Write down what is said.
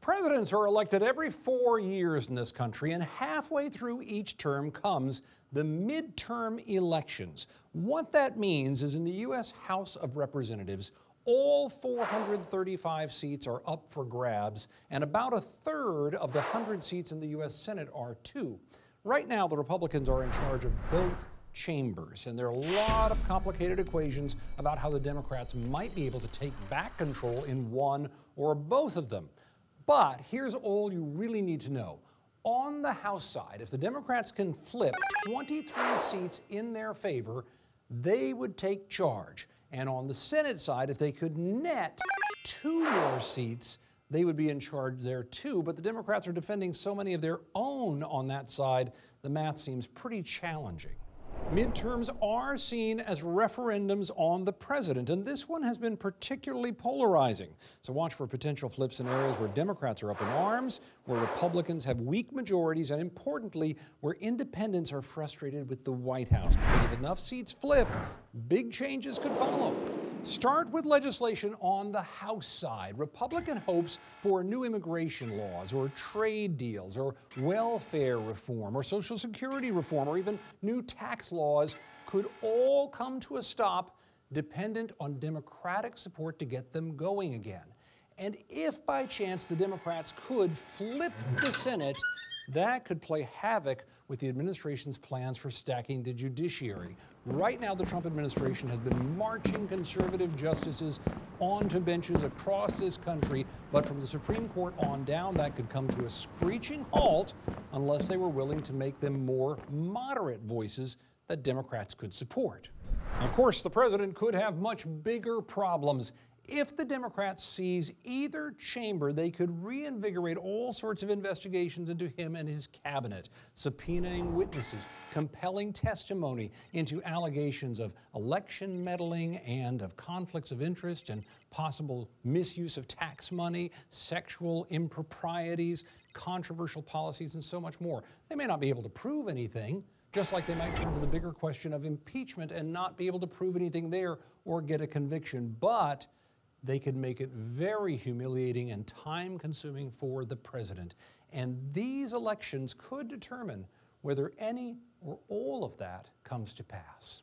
Presidents are elected every four years in this country, and halfway through each term comes the midterm elections. What that means is in the U.S. House of Representatives, all 435 seats are up for grabs, and about a third of the 100 seats in the U.S. Senate are too. Right now, the Republicans are in charge of both chambers, and there are a lot of complicated equations about how the Democrats might be able to take back control in one or both of them. But here's all you really need to know. On the House side, if the Democrats can flip 23 seats in their favor, they would take charge. And on the Senate side, if they could net two more seats, they would be in charge there too. But the Democrats are defending so many of their own on that side, the math seems pretty challenging. Midterms are seen as referendums on the president, and this one has been particularly polarizing. So watch for potential flips in areas where Democrats are up in arms, where Republicans have weak majorities, and importantly, where independents are frustrated with the White House. Because if enough seats flip, big changes could follow. Start with legislation on the House side. Republican hopes for new immigration laws or trade deals or welfare reform or Social Security reform or even new tax laws could all come to a stop dependent on Democratic support to get them going again. And if by chance the Democrats could flip the Senate, that could play havoc with the administration's plans for stacking the judiciary. Right now, the Trump administration has been marching conservative justices onto benches across this country, but from the Supreme Court on down, that could come to a screeching halt unless they were willing to make them more moderate voices that Democrats could support. Of course, the president could have much bigger problems if the Democrats seize either chamber, they could reinvigorate all sorts of investigations into him and his cabinet, subpoenaing witnesses, compelling testimony into allegations of election meddling and of conflicts of interest and possible misuse of tax money, sexual improprieties, controversial policies, and so much more. They may not be able to prove anything, just like they might turn to the bigger question of impeachment and not be able to prove anything there or get a conviction. But they could make it very humiliating and time consuming for the president. And these elections could determine whether any or all of that comes to pass.